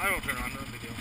I don't turn on the video.